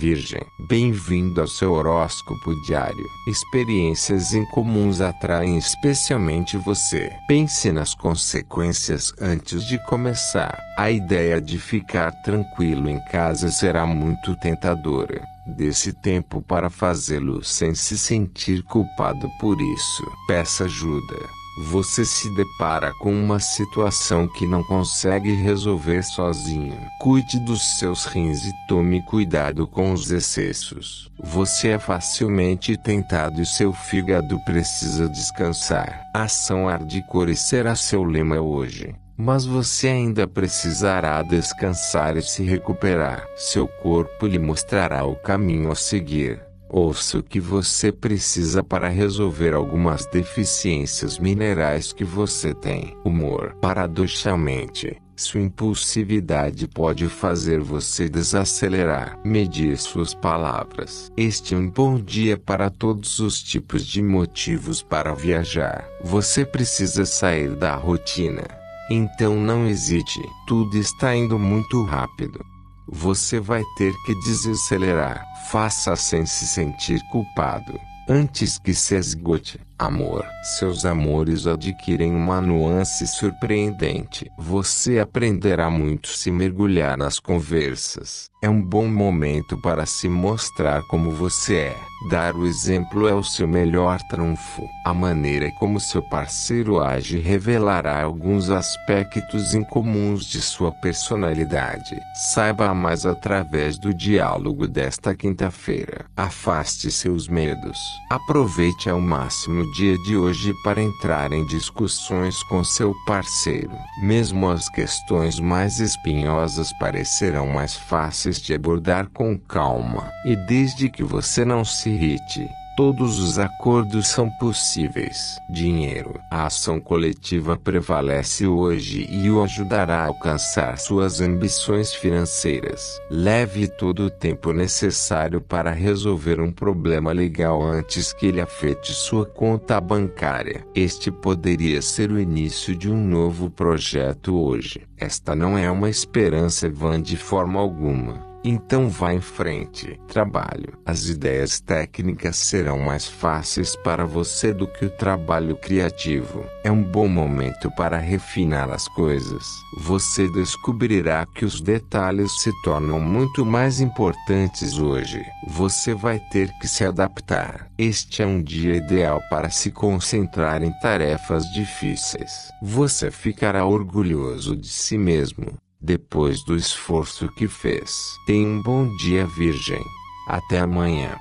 Virgem, bem-vindo ao seu horóscopo diário. Experiências incomuns atraem especialmente você. Pense nas consequências antes de começar. A ideia de ficar tranquilo em casa será muito tentadora. Desse tempo para fazê-lo sem se sentir culpado por isso. Peça ajuda você se depara com uma situação que não consegue resolver sozinho. Cuide dos seus rins e tome cuidado com os excessos. Você é facilmente tentado e seu fígado precisa descansar. Ação hardcore será seu lema hoje. Mas você ainda precisará descansar e se recuperar. Seu corpo lhe mostrará o caminho a seguir. Ouça o que você precisa para resolver algumas deficiências minerais que você tem. Humor. Paradoxalmente, sua impulsividade pode fazer você desacelerar. Medir suas palavras. Este é um bom dia para todos os tipos de motivos para viajar. Você precisa sair da rotina. Então não hesite, tudo está indo muito rápido. Você vai ter que desacelerar. Faça sem se sentir culpado. Antes que se esgote, amor, seus amores adquirem uma nuance surpreendente. Você aprenderá muito se mergulhar nas conversas. É um bom momento para se mostrar como você é. Dar o exemplo é o seu melhor trunfo. A maneira como seu parceiro age revelará alguns aspectos incomuns de sua personalidade. Saiba mais através do diálogo desta quinta-feira. Afaste seus medos. Aproveite ao máximo dia de hoje para entrar em discussões com seu parceiro. Mesmo as questões mais espinhosas parecerão mais fáceis de abordar com calma. E desde que você não se irrite, todos os acordos são possíveis. Dinheiro. A ação coletiva prevalece hoje e o ajudará a alcançar suas ambições financeiras. Leve todo o tempo necessário para resolver um problema legal antes que ele afete sua conta bancária. Este poderia ser o início de um novo projeto hoje. Esta não é uma esperança vã de forma alguma. Então vá em frente. Trabalho. As ideias técnicas serão mais fáceis para você do que o trabalho criativo. É um bom momento para refinar as coisas. Você descobrirá que os detalhes se tornam muito mais importantes hoje. Você vai ter que se adaptar. Este é um dia ideal para se concentrar em tarefas difíceis. Você ficará orgulhoso de si mesmo depois do esforço que fez. Tenha um bom dia, Virgem. Até amanhã.